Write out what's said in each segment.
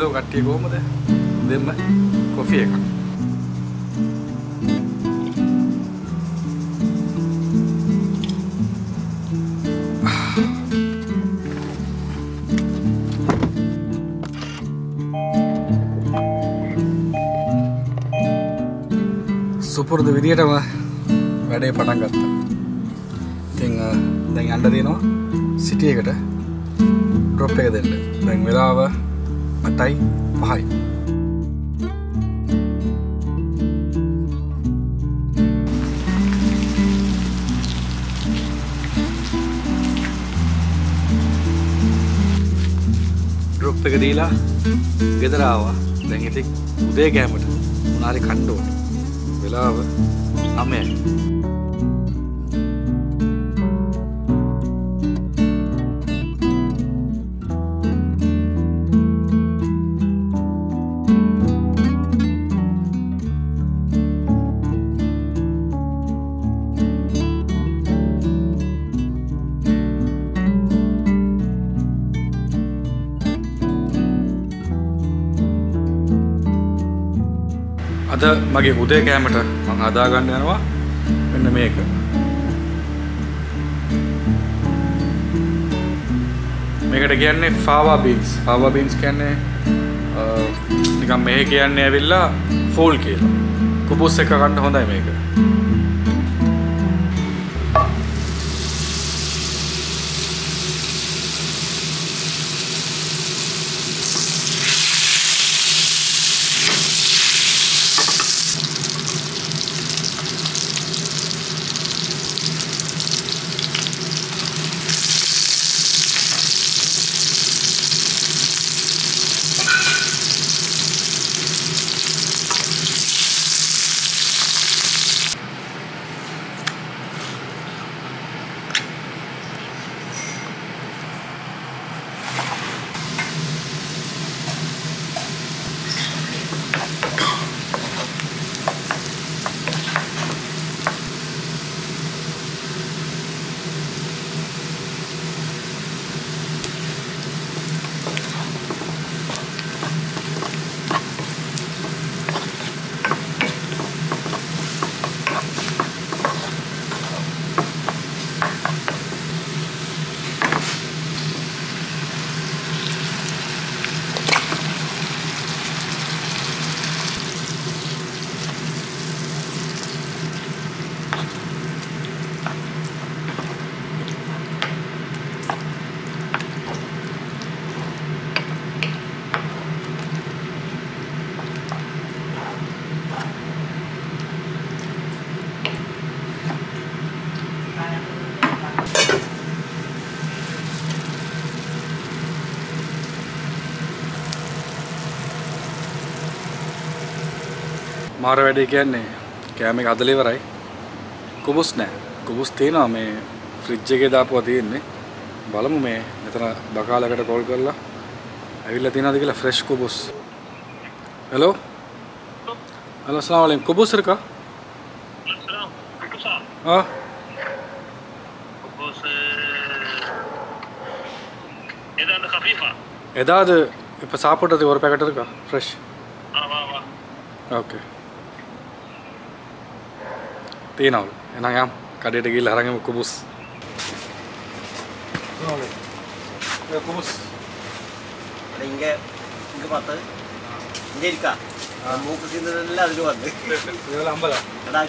Hello කට්ටිය කොහොමද? දෙන්න කොෆි එකක්. සුපුරුදු විදිහටම වැඩේ පටන් ගත්තා. ඉතින් අ, දැන් යන්න තියෙනවා සිටි එකට ඩ්‍රොප් එක දෙන්න. දැන් වෙලාව 8යි 5යි ඩ්‍රොප් එක දීලා ගෙදර ආවා. දැන් ඉතින් උදේ කෑමට මොනාරි කන්න ඕනේ වෙලාව 9යි අද මගේ උදේ කෑමට මං හදාගන්න යනවා. මෙන්න මේක. මේකට කියන්නේ ෆාවා බීන්ස් ෆාවා බීන්ස් කියන්නේ අ, නිකන් මෙහෙ කියන්නේ ඇවිල්ලා ෆෝල් කියලා. කුබුස් එක ගන්න හොඳයි මේක. සමහර වැඩේ කියන්නේ කෑම එක අදලා ඉවරයි. කුබුස් නැහැ. කුබුස් තියෙනවා මේ ෆ්‍රිජ් එකේ දාපුවා තියෙන්නේ. බලමු මේ මෙතන බකාලකට කෝල් කරලා ඇවිල්ලා තියෙනවද කියලා ෆ්‍රෙෂ් කුබුස්. හලෝ. හලෝ අස්ලාම් වලින් කුබුස් රකා. අස්ලාම්. කුබුසා. ආ. කුබුස් එදාද خفيفه. එදාද இப்ப சாப்பிட்டது ஒரு பேக்கெட் இருக்கா ஃப்ரெஷ் ஆ வா வா okay tin nào anh em KDTG là anh em kubus kubus ഇങ്ങ ഇങ്ങ പത്ത് ഇങ്ങനെ ഇരിക്കാം മൂക്ക് സീനെല്ലാം അതിന് വന്ന് എടാ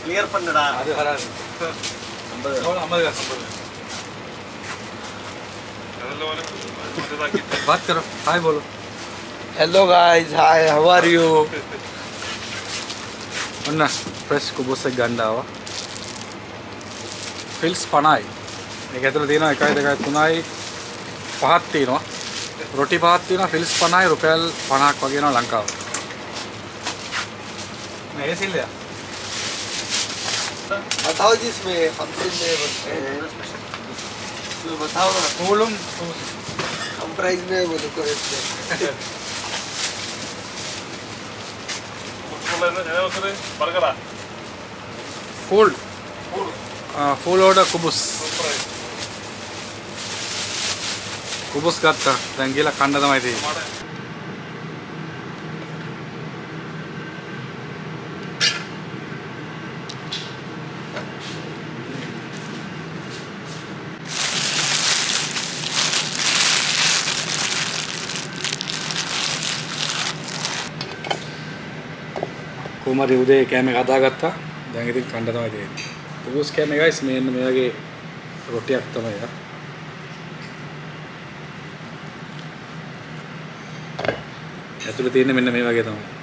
ക്ലിയർ പണ്ടടാ ඔන්න ෆ්‍රෙෂ් කුබුස් එක ගන්න ආවා ෆිල්ස් 50යි මේක ඇතුළේ තියෙනවා 1 2 3යි පහක් තියෙනවා රොටි පහක් තියෙනවා ෆිල්ස් 50යි රුපියල් 50ක් වගේ යනවා ලංකාව මේ සිල්ලයා बताओ जी इसमें हमसे में बोलते हैं इसमें बताओ ना කූලුම් हम प्राइस में बोलो को ಫೂಲ್ ಫೂಲೋಡ ಕುಬುಸ್ ಕುಬುಸ್ ಗತ್ತ ರಂಗಿಲ ಕಂಡದ ಮಾಹಿತಿ කොහොම හරි උදේ කෑම එක හදාගත්තා. දැන් ඉතින් කන්න තමයි තියෙන්නේ. කුබුස් කෑම ගයිස් මෙන්න මේ වගේ රොටියක් තමයි ආ. ඇතුළේ තියෙන්නේ මෙන්න මේ වගේ තමයි.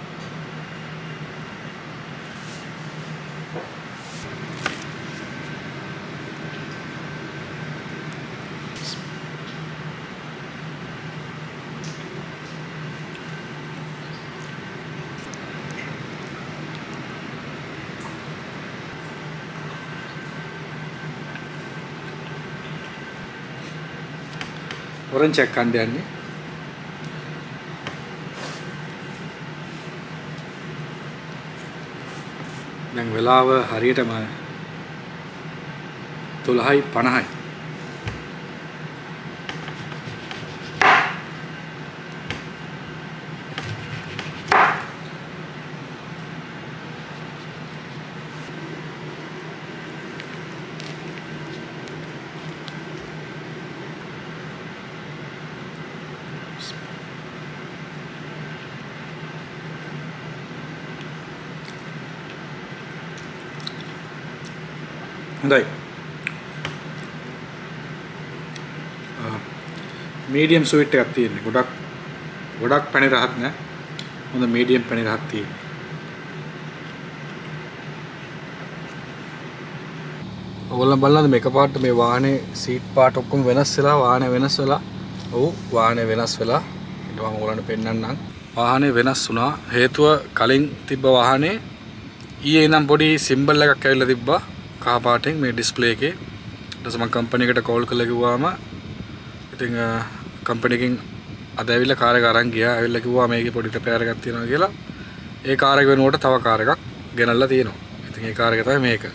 ඔරෙන්ජ් එකක් කන්න යන්නේ. දැන් වෙලාව හරියටම 12යි 50යි හොඳයි. මීඩියම් ස්වීට් එකක් තියෙන්නේ. ගොඩක් ගොඩක් පැණි රහක් නෑ. හොඳ මීඩියම් පැණි රහක් තියෙන්නේ. ඔයගොල්ලෝ බලනද මේක පාට මේ වාහනේ සීට් පාට ඔක්කොම වෙනස් වෙලා වාහනේ වෙනස් වෙලා? ඔව් වාහනේ වෙනස් වෙලා. ඊට මම ඔයගොල්ලන්ට පෙන්නන්නම්. වාහනේ වෙනස් වුණා. හේතුව කලින් තිබ්බ වාහනේ ඊයේ නම් පොඩි සිම්බල් එකක් ඇවිල්ලා තිබ්බා කහ පාටෙන් මේ ඩිස්ප්ලේ එකේ. ඊට පස්සේ මම කම්පැනි එකට කෝල් කරලා කිව්වාම ඉතින් කම්පැනි එකෙන් අද ඇවිල්ලා කාර් එක අරන් ගියා. ඇවිල්ලා කිව්වා මේකේ පොඩි රිපෙයාර් එකක් තියෙනවා කියලා. ඒ කාර් එක වෙනුවට තව කාර් එකක් ගෙනල්ලා තියෙනවා. ඉතින් ඒ කාර් එක තමයි මේක.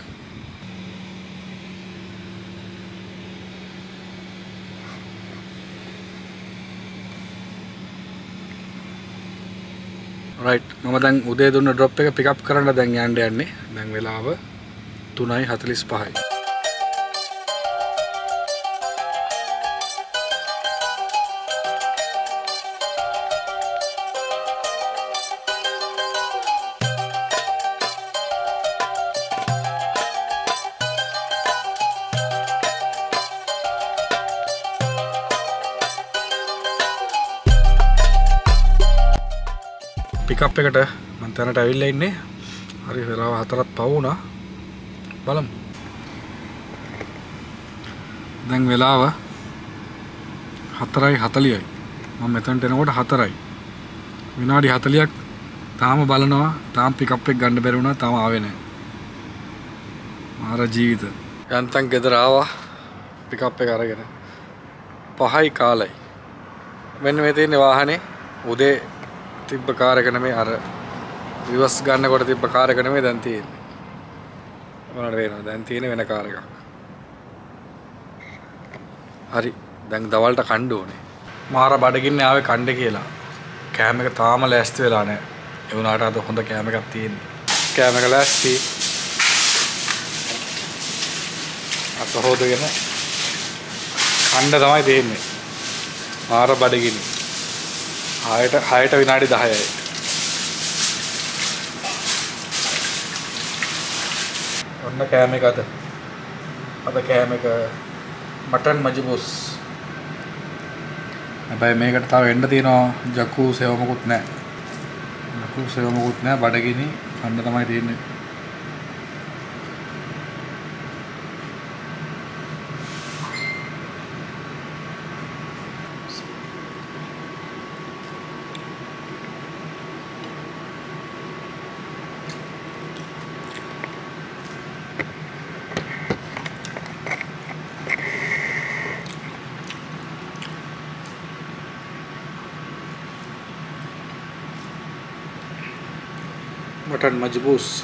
රයිට් මම දැන් උදේ දුන්න ඩ්‍රොප් එක පිකප් කරන්න දැන් යන්න යන්නේ. දැන් වෙලාව 3:45යි පිකප් එකට මම තැනට ඇවිල්ලා ඉන්නේ. හරි වෙලාව හතරක් පව වුණා බලමු. දැන් වෙලාව 4:40යි මම මෙතනට එනකොට 4යි විනාඩි 40ක් තාම බලනවා. තාම පිකප් එක ගන්න බැරි වුණා. තාම ආවේ නැහැ. මාර ජීවිත. යන්තම් ගෙදර ආවා. පිකප් එක අරගෙන. පහයි කාලයි. මෙන්න මේ තියෙන වාහනේ. උදේ තිබ්බ කාර් එක නෙමෙයි. අර රිවර්ස් ගන්නකොට තිබ්බ කාර් එක නෙමෙයි දැන් තියෙන්නේ. මොනවද වෙනවද දැන් තියෙන වෙන කාර් එකක්. හරි. දැන් දවල්ට කණ්ඩ ඕනේ. මාර බඩගින්න ආවේ කණ්ඩ කියලා. කෑම එක තාම ලෑස්ති වෙලා නැහැ. ඒ වුණාට අද හොඳ කෑම එකක් තියෙන්නේ. කෑම එක ලෑස්ති. අත හොදගෙන කණ්ඩ තමයි තියෙන්නේ. මාර බඩගිනි හයට හයට විනාඩි 10යි ඔන්න කෑම එක අද අද කෑම එක මටන් මජිබුස් හැබැයි මේකට තව එන්න තියෙනවා ජකු සෙවමකුත් නැහැ ජකු සෙවමකුත් නැහැ බඩගිනි කන්න තමයි තියෙන්නේ. مجبوس.